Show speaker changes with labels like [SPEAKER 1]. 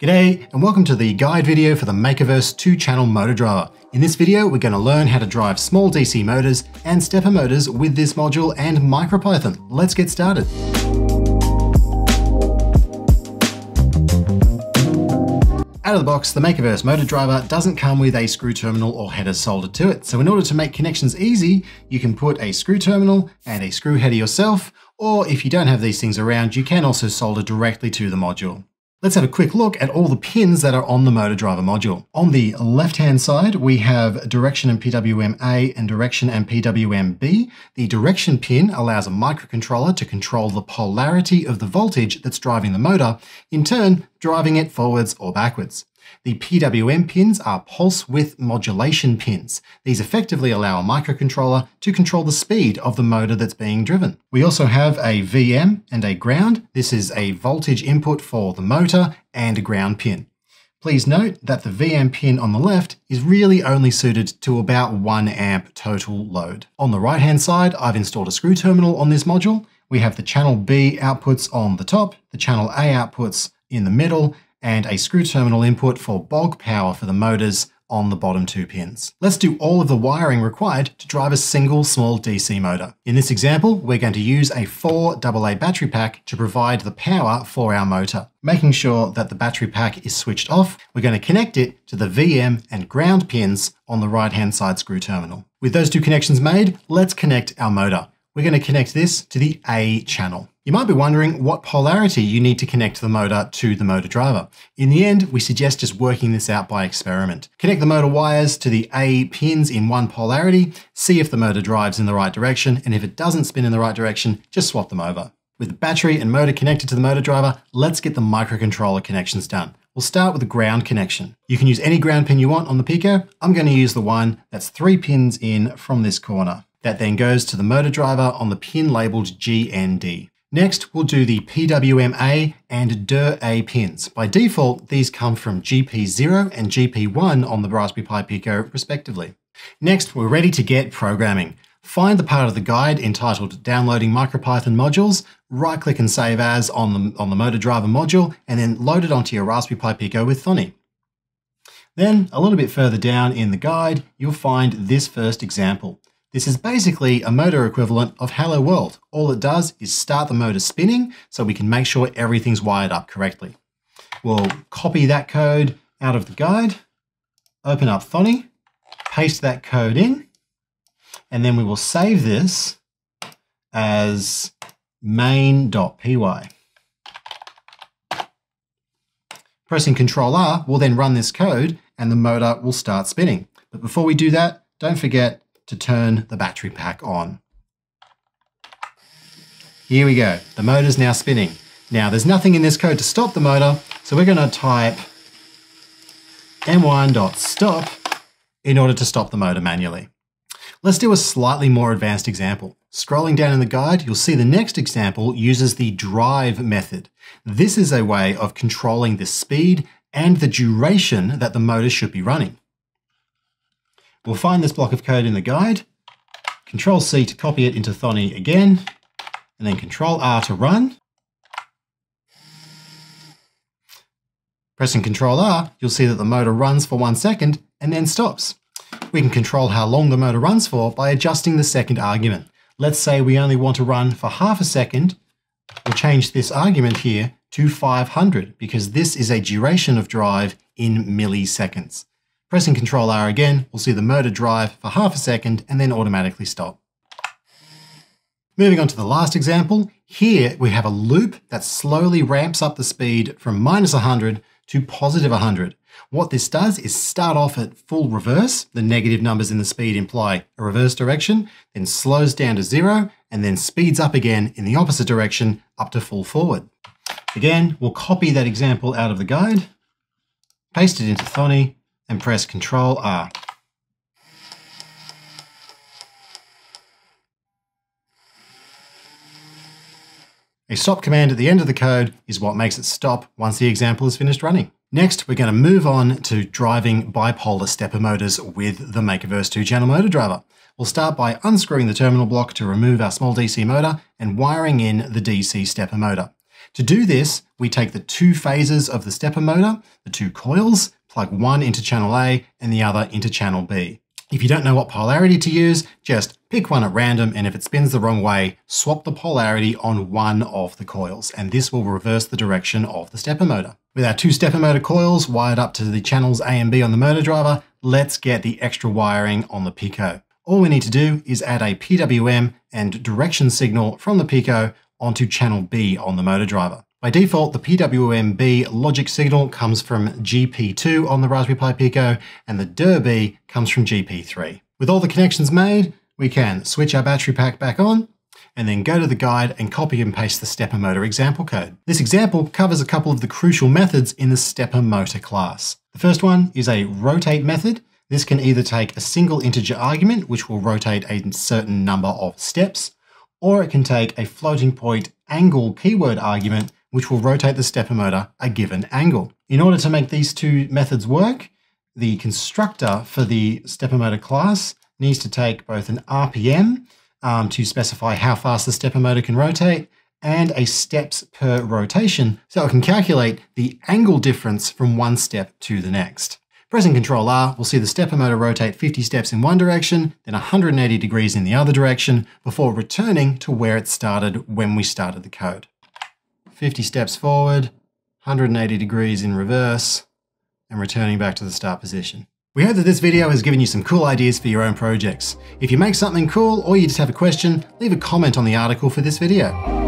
[SPEAKER 1] G'day and welcome to the guide video for the Makerverse 2-channel motor driver. In this video, we're going to learn how to drive small DC motors and stepper motors with this module and MicroPython. Let's get started. Out of the box, the Makerverse motor driver doesn't come with a screw terminal or header soldered to it. So in order to make connections easy, you can put a screw terminal and a screw header yourself, or if you don't have these things around, you can also solder directly to the module. Let's have a quick look at all the pins that are on the motor driver module. On the left-hand side, we have direction and PWM-A and direction and PWM-B. The direction pin allows a microcontroller to control the polarity of the voltage that's driving the motor, in turn, driving it forwards or backwards. The PWM pins are pulse width modulation pins. These effectively allow a microcontroller to control the speed of the motor that's being driven. We also have a VM and a ground. This is a voltage input for the motor and a ground pin. Please note that the VM pin on the left is really only suited to about 1 amp total load. On the right hand side, I've installed a screw terminal on this module. We have the channel B outputs on the top, the channel A outputs in the middle, and a screw terminal input for bulk power for the motors on the bottom two pins. Let's do all of the wiring required to drive a single small DC motor. In this example, we're going to use a 4 AA battery pack to provide the power for our motor. Making sure that the battery pack is switched off, we're going to connect it to the VM and ground pins on the right hand side screw terminal. With those two connections made, let's connect our motor. We're going to connect this to the A channel. You might be wondering what polarity you need to connect the motor to the motor driver. In the end, we suggest just working this out by experiment. Connect the motor wires to the A pins in one polarity, see if the motor drives in the right direction, and if it doesn't spin in the right direction, just swap them over. With the battery and motor connected to the motor driver, let's get the microcontroller connections done. We'll start with the ground connection. You can use any ground pin you want on the Pico. I'm going to use the one that's three pins in from this corner. That then goes to the motor driver on the pin labeled GND. Next, we'll do the PWMA and DIR-A pins. By default, these come from GP0 and GP1 on the Raspberry Pi Pico, respectively. Next, we're ready to get programming. Find the part of the guide entitled Downloading MicroPython Modules, right-click and save as on the, on the motor driver module, and then load it onto your Raspberry Pi Pico with Thonny. Then, a little bit further down in the guide, you'll find this first example. This is basically a motor equivalent of Hello World. All it does is start the motor spinning so we can make sure everything's wired up correctly. We'll copy that code out of the guide, open up Thonny, paste that code in, and then we will save this as main.py. Pressing Ctrl R will then run this code and the motor will start spinning. But before we do that, don't forget to turn the battery pack on. Here we go, the motor's now spinning. Now there's nothing in this code to stop the motor, so we're gonna type m1.stop in order to stop the motor manually. Let's do a slightly more advanced example. Scrolling down in the guide, you'll see the next example uses the drive method. This is a way of controlling the speed and the duration that the motor should be running. We'll find this block of code in the guide, Control C to copy it into Thonny again, and then Control R to run. Pressing Control R, you'll see that the motor runs for one second and then stops. We can control how long the motor runs for by adjusting the second argument. Let's say we only want to run for half a second. We'll change this argument here to 500 because this is a duration of drive in milliseconds. Pressing Ctrl R again, we'll see the motor drive for half a second and then automatically stop. Moving on to the last example, here we have a loop that slowly ramps up the speed from minus 100 to positive 100. What this does is start off at full reverse, the negative numbers in the speed imply a reverse direction, then slows down to zero, and then speeds up again in the opposite direction up to full forward. Again, we'll copy that example out of the guide, paste it into Thonny, and press Ctrl R. A stop command at the end of the code is what makes it stop once the example is finished running. Next, we're going to move on to driving bipolar stepper motors with the Makerverse 2 channel motor driver. We'll start by unscrewing the terminal block to remove our small DC motor and wiring in the DC stepper motor. To do this, we take the two phases of the stepper motor, the two coils, plug one into channel A and the other into channel B. If you don't know what polarity to use, just pick one at random and if it spins the wrong way, swap the polarity on one of the coils and this will reverse the direction of the stepper motor. With our two stepper motor coils wired up to the channels A and B on the motor driver, let's get the extra wiring on the Pico. All we need to do is add a PWM and direction signal from the Pico onto channel B on the motor driver. By default, the PWM-B logic signal comes from GP2 on the Raspberry Pi Pico, and the DIR-B comes from GP3. With all the connections made, we can switch our battery pack back on, and then go to the guide and copy and paste the stepper motor example code. This example covers a couple of the crucial methods in the stepper motor class. The first one is a rotate method. This can either take a single integer argument, which will rotate a certain number of steps, or it can take a floating point angle keyword argument, which will rotate the stepper motor a given angle. In order to make these two methods work, the constructor for the stepper motor class needs to take both an RPM um, to specify how fast the stepper motor can rotate and a steps per rotation so it can calculate the angle difference from one step to the next. Pressing Ctrl R will see the stepper motor rotate 50 steps in one direction, then 180 degrees in the other direction, before returning to where it started when we started the code. 50 steps forward, 180 degrees in reverse, and returning back to the start position. We hope that this video has given you some cool ideas for your own projects. If you make something cool or you just have a question, leave a comment on the article for this video.